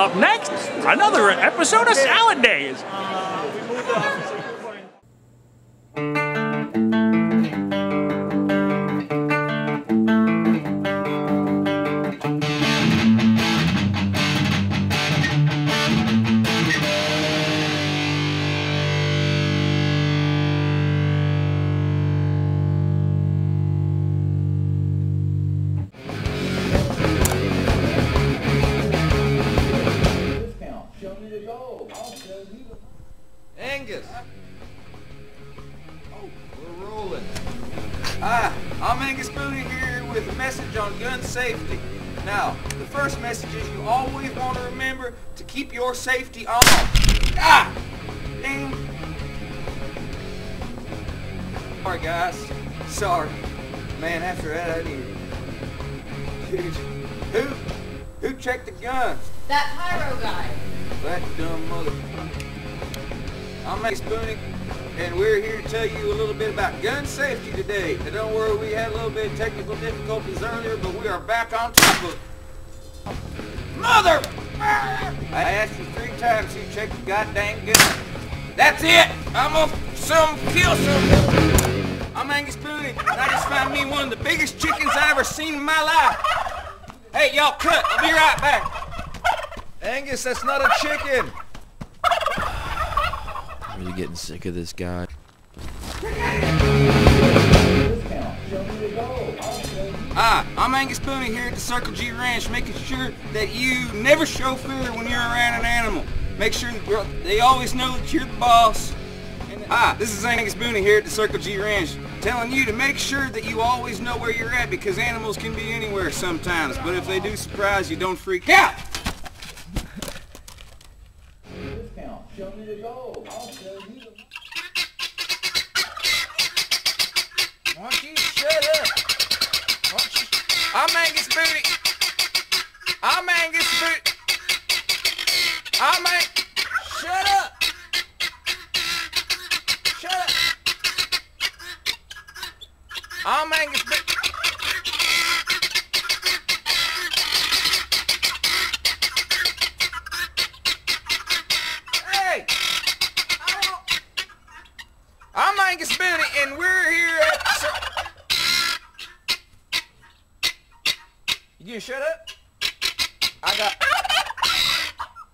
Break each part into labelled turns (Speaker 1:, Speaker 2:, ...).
Speaker 1: Up next, another episode of Salad Days.
Speaker 2: Angus. Oh, we're rolling. Hi, I'm Angus Booney here with a message on gun safety. Now, the first message is you always want to remember to keep your safety on. Ah! Ding! Sorry, guys. Sorry. Man, after that, I need... Dude, who? Who checked the guns?
Speaker 3: That pyro guy.
Speaker 2: That dumb mother... I'm Max Booney, and we're here to tell you a little bit about gun safety today. Now don't worry, we had a little bit of technical difficulties earlier, but we are back on top of. Mother! I asked you three times you checked the goddamn gun. That's it! I'm gonna some kill some. I'm Angus Booney, and I just found me one of the biggest chickens I ever seen in my life. Hey, y'all cut. I'll be right back.
Speaker 4: Angus, that's not a chicken! I'm really getting sick of this guy.
Speaker 2: Hi, I'm Angus Booney here at the Circle G Ranch, making sure that you never show fear when you're around an animal. Make sure that they always know that you're the boss. And- Hi, this is Angus Booney here at the Circle G Ranch, telling you to make sure that you always know where you're at because animals can be anywhere sometimes, but if they do surprise you, don't freak out. I'm Angus Booty. I'm Angus Booty. I'm Ang... Shut up! Shut up! I'm Angus Booty. Hey! I'm Angus Booney, and we're here at... Cir- You gonna shut up? I got...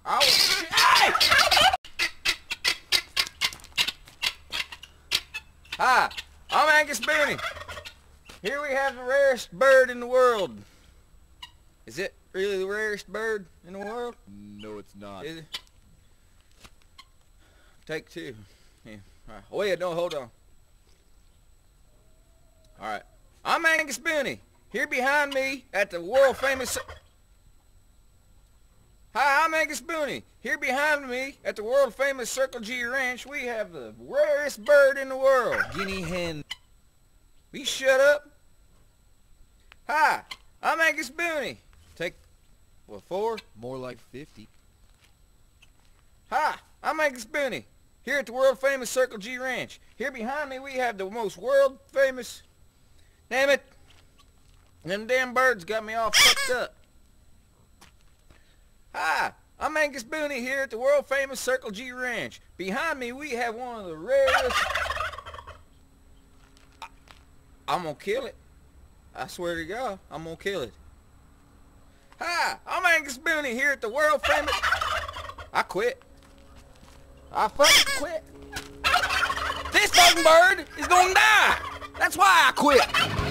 Speaker 2: I will... Hey! Hi, I'm Angus Booney. Here we have the rarest bird in the world. Is it really the rarest bird in the world?
Speaker 4: No, it's not.
Speaker 2: Is it? Take two. Yeah. All right. Oh, Wait, no, hold on. All right. I'm Angus Booney. Here behind me at the world famous... Hi, I'm Angus Booney. Here behind me at the world famous Circle G Ranch, we have the rarest bird in the world.
Speaker 4: Guinea hen.
Speaker 2: You shut up? Hi, I'm Angus Booney. Take, what, four?
Speaker 4: More like 50.
Speaker 2: Hi, I'm Angus Booney, here at the world famous Circle G Ranch. Here behind me we have the most world famous... Damn it! Them damn birds got me all fucked up. Hi, I'm Angus Booney here at the world famous Circle G Ranch. Behind me we have one of the rarest... I- I'm gonna kill it. I swear to God, I'm gonna kill it. Hi, I'm Angus Booney here at the world famous... I quit. I fucking quit. This fucking bird is gonna die. That's why I quit.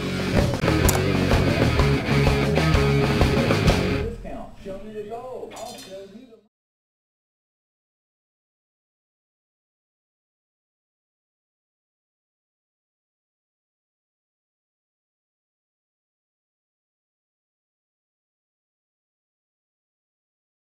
Speaker 2: Bible.